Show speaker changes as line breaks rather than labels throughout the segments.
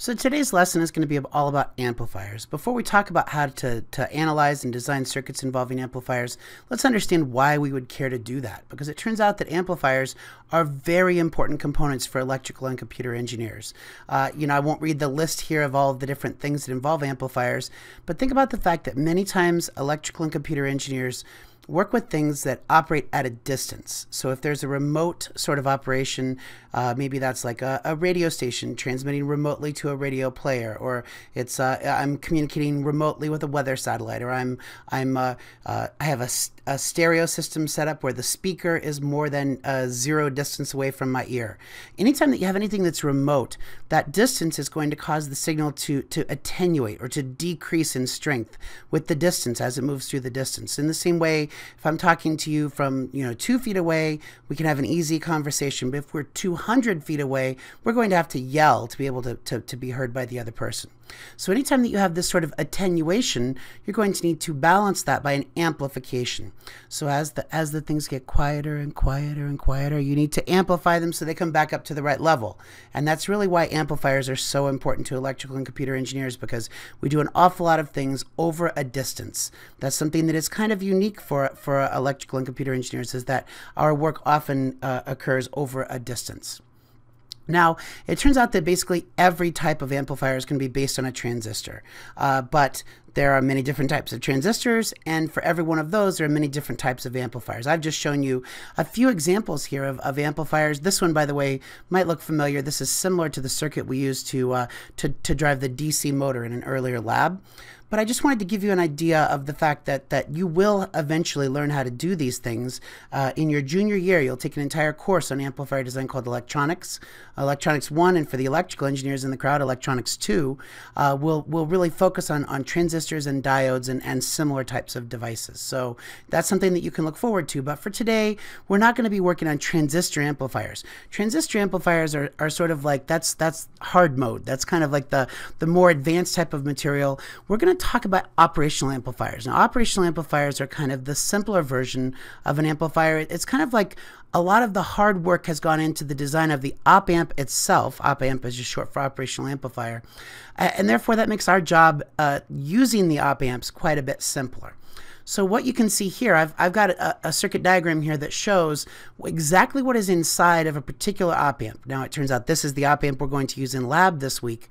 So today's lesson is going to be all about amplifiers. Before we talk about how to, to analyze and design circuits involving amplifiers, let's understand why we would care to do that. Because it turns out that amplifiers are very important components for electrical and computer engineers. Uh, you know, I won't read the list here of all of the different things that involve amplifiers, but think about the fact that many times electrical and computer engineers work with things that operate at a distance. So if there's a remote sort of operation, uh, maybe that's like a, a, radio station transmitting remotely to a radio player, or it's uh, I'm communicating remotely with a weather satellite, or I'm I'm uh, uh I have a, a, stereo system set up where the speaker is more than zero distance away from my ear. Anytime that you have anything that's remote, that distance is going to cause the signal to to attenuate or to decrease in strength with the distance as it moves through the distance. In the same way if I'm talking to you from, you know, two feet away, we can have an easy conversation. But if we're 200 feet away, we're going to have to yell to be able to, to, to be heard by the other person. So anytime that you have this sort of attenuation, you're going to need to balance that by an amplification. So as the as the things get quieter and quieter and quieter, you need to amplify them so they come back up to the right level. And that's really why amplifiers are so important to electrical and computer engineers because we do an awful lot of things over a distance. That's something that is kind of unique for for electrical and computer engineers is that our work often uh, occurs over a distance. Now, it turns out that basically every type of amplifier is going to be based on a transistor, uh, but there are many different types of transistors, and for every one of those, there are many different types of amplifiers. I've just shown you a few examples here of, of amplifiers. This one, by the way, might look familiar. This is similar to the circuit we used to, uh, to, to drive the DC motor in an earlier lab. But I just wanted to give you an idea of the fact that, that you will eventually learn how to do these things. Uh, in your junior year, you'll take an entire course on amplifier design called Electronics. Electronics 1, and for the electrical engineers in the crowd, Electronics 2, uh, will will really focus on, on transistors and diodes and, and similar types of devices. So that's something that you can look forward to. But for today, we're not going to be working on transistor amplifiers. Transistor amplifiers are, are sort of like, that's, that's hard mode. That's kind of like the, the more advanced type of material. We're going to talk about operational amplifiers. Now, operational amplifiers are kind of the simpler version of an amplifier. It's kind of like a lot of the hard work has gone into the design of the op amp itself. Op amp is just short for operational amplifier. And therefore, that makes our job uh, using the op amps quite a bit simpler. So what you can see here, I've, I've got a, a, circuit diagram here that shows exactly what is inside of a particular op amp. Now, it turns out this is the op amp we're going to use in lab this week.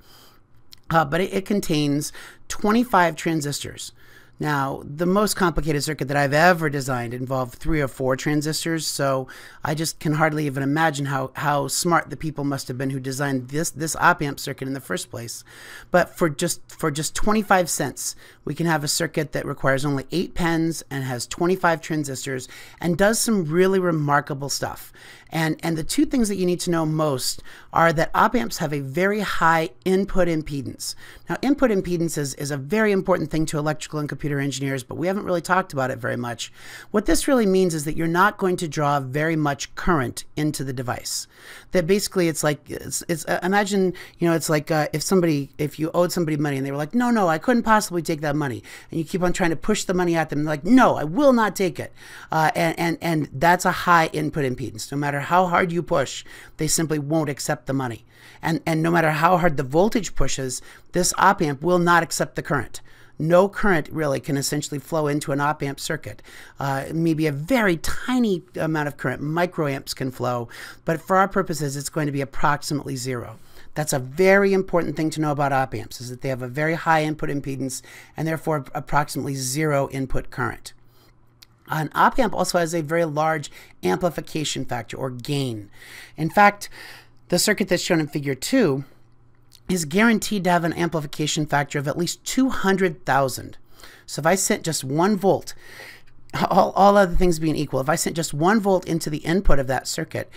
Uh, but it, it contains 25 transistors. Now, the most complicated circuit that I've ever designed involved three or four transistors, so I just can hardly even imagine how, how smart the people must have been who designed this this op amp circuit in the first place. But for just for just 25 cents, we can have a circuit that requires only 8 pens and has 25 transistors and does some really remarkable stuff. And and the two things that you need to know most are that op amps have a very high input impedance. Now, input impedance is, is a very important thing to electrical and computer computer engineers, but we haven't really talked about it very much. What this really means is that you're not going to draw very much current into the device. That basically it's like, it's, it's uh, imagine, you know, it's like uh, if somebody, if you owed somebody money and they were like, no, no, I couldn't possibly take that money. And you keep on trying to push the money at them. like, no, I will not take it. Uh, and, and, and that's a high input impedance. No matter how hard you push, they simply won't accept the money. And, and no matter how hard the voltage pushes, this op amp will not accept the current no current really can essentially flow into an op amp circuit. Uh, maybe a very tiny amount of current, microamps can flow, but for our purposes, it's going to be approximately zero. That's a very important thing to know about op amps is that they have a very high input impedance and therefore approximately zero input current. An op amp also has a very large amplification factor or gain. In fact, the circuit that's shown in figure 2 is guaranteed to have an amplification factor of at least 200,000. So if I sent just one volt, all, all other things being equal, if I sent just one volt into the input of that circuit,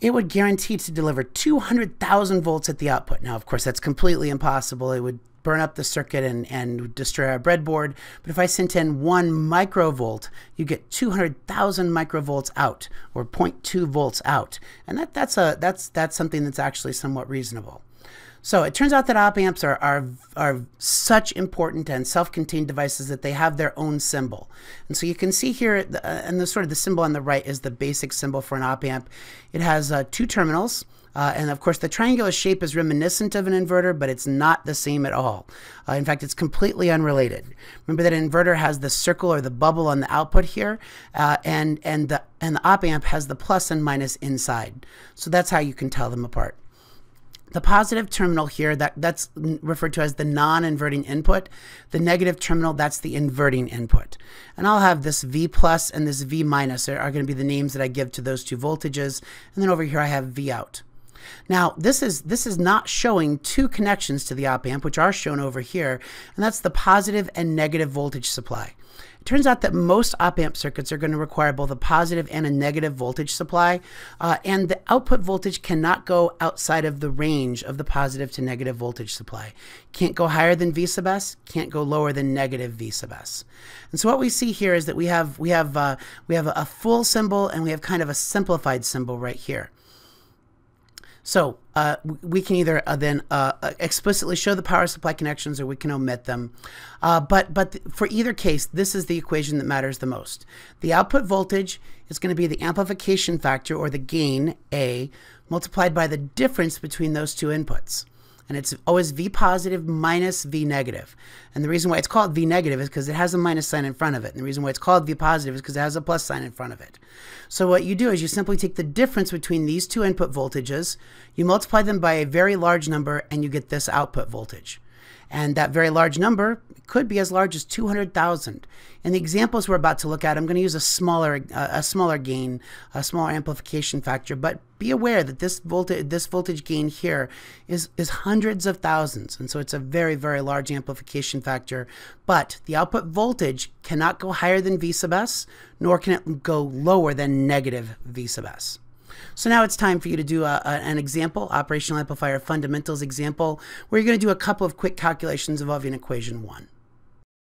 it would guarantee to deliver 200,000 volts at the output. Now, of course, that's completely impossible. It would burn up the circuit and, and destroy our breadboard. But if I sent in one microvolt, you get 200,000 microvolts out or 0.2 volts out. And that, that's, a, that's, that's something that's actually somewhat reasonable. So it turns out that op amps are, are, are such important and self-contained devices that they have their own symbol. And so you can see here, uh, and the sort of the symbol on the right is the basic symbol for an op amp. It has uh, two terminals, Uh, and of course, the triangular shape is reminiscent of an inverter, but it's not the same at all. Uh, in fact, it's completely unrelated. Remember that an inverter has the circle or the bubble on the output here, uh, and and the and the op amp has the plus and minus inside. So that's how you can tell them apart. The positive terminal here, that, that's referred to as the non-inverting input. The negative terminal, that's the inverting input. And I'll have this V plus and this V minus are, are going to be the names that I give to those two voltages. And then over here I have V out. Now, this is this is not showing two connections to the op amp, which are shown over here, and that's the positive and negative voltage supply. It turns out that most op amp circuits are going to require both a positive and a negative voltage supply, uh, and the output voltage cannot go outside of the range of the positive to negative voltage supply. Can't go higher than V sub S, can't go lower than negative V sub S. And so what we see here is that we have we have uh, we have a full symbol and we have kind of a simplified symbol right here. So uh, we can either uh, then uh, uh, explicitly show the power supply connections or we can omit them. Uh, but but for either case, this is the equation that matters the most. The output voltage is going to be the amplification factor or the gain, A, multiplied by the difference between those two inputs and it's always V positive minus V negative. And the reason why it's called V negative is because it has a minus sign in front of it. And the reason why it's called V positive is because it has a plus sign in front of it. So what you do is you simply take the difference between these two input voltages, you multiply them by a very large number, and you get this output voltage. And that very large number could be as large as 200,000. In the examples we're about to look at, I'm going to use a smaller, uh, a smaller gain, a smaller amplification factor, but be aware that this voltage, this voltage gain here is, is hundreds of thousands. And so it's a very, very large amplification factor, but the output voltage cannot go higher than V sub S, nor can it go lower than negative V sub S. So now it's time for you to do a, a, an example, operational amplifier fundamentals example, where you're going to do a couple of quick calculations involving equation one.